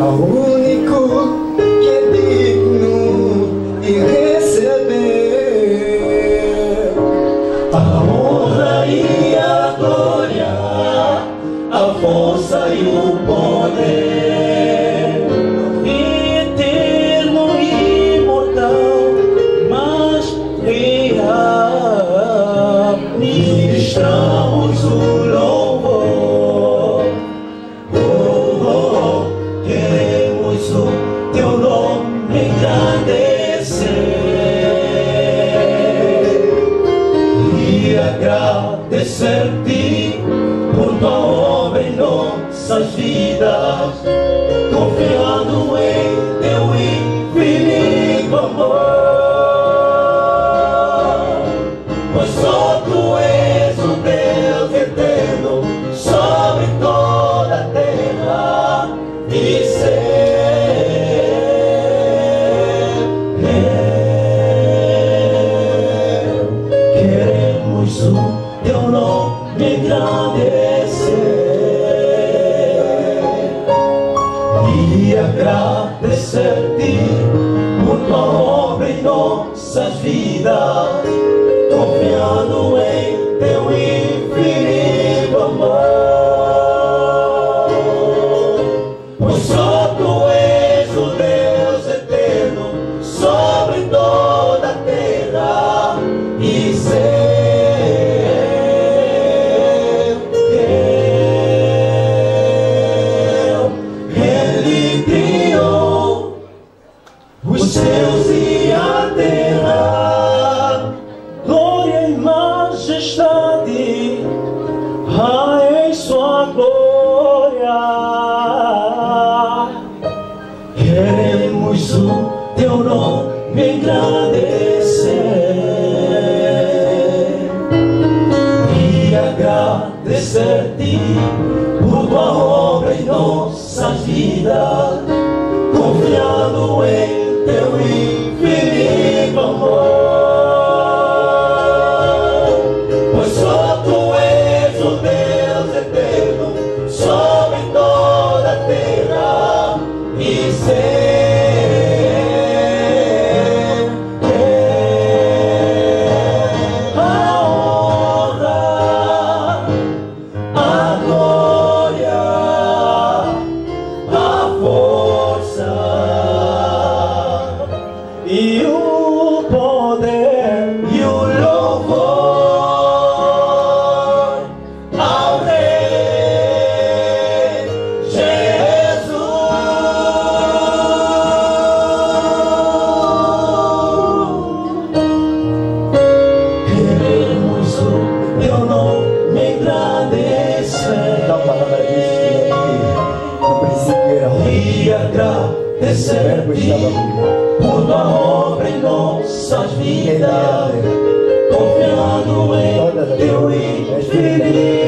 ao único que é digno de receber. A honra e a glória, a força e o poder, nossas vidas, confiando em teu infinito amor. Pois só tu és o Deus eterno sobre toda a terra e céu. Queremos o teu nome engrandecer agradecer-te por tua obra em nossas vidas, confiando em teu infinito glória. Queremos o teu nome engrandecer e agradecer-te por tua obra em nossas vidas, confiando em o vivo. por tua obra em nossas vidas, confiando em teu infinito